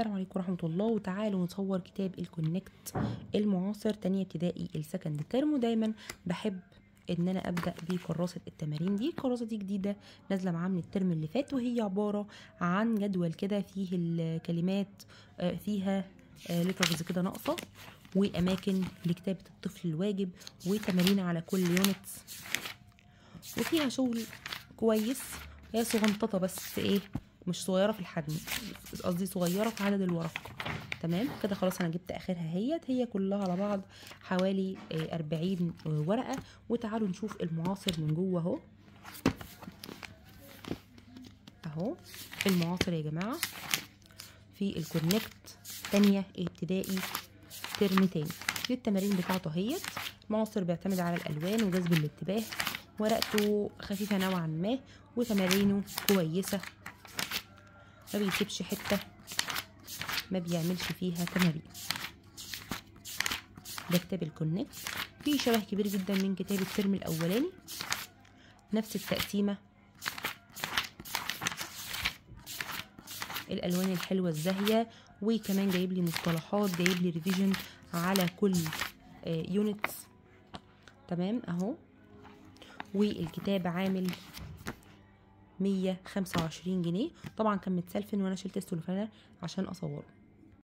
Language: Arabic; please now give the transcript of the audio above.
السلام عليكم ورحمة الله. وتعالوا نصور كتاب ال Connect المعاصر تانية ابتدائي ال second term ودايما بحب إن أنا أبدأ بكراسه التمارين دي. الكراسة دي جديدة نازلة معاه من ال term اللي فات وهي عبارة عن جدول كده فيه الكلمات آه، فيها letters كده ناقصة وأماكن لكتابة الطفل الواجب وتمارين على كل unit وفيها شغل كويس. هي صغنططة بس إيه مش صغيرة في الحجم قصدي صغيرة في عدد الورق تمام؟ كده خلاص أنا جبت آخرها هيت هي كلها على بعض حوالي آه، 40 ورقة. وتعالوا نشوف المعاصر من جوه أهو. أهو المعاصر يا جماعة. في الكونكت تانية ابتدائي ترم تاني. دي التمارين بتاعته اهيت معاصر بيعتمد على الألوان وجذب الانتباه. ورقته خفيفة نوعا ما وتمارينه كويسة. ما بيسيبش حتة ما بيعملش فيها تمارين. ده كتاب ال Connect. فيه شبه كبير جدا من كتاب ال term الأولاني. نفس التقسيمة. الألوان الحلوة الزاهية وكمان جايب لي مصطلحات جايب لي revision على كل يونتس تمام؟ أهو. والكتاب عامل 125 جنيه. طبعا كان متسلفن وأنا شلت السلفانه عشان أصوره.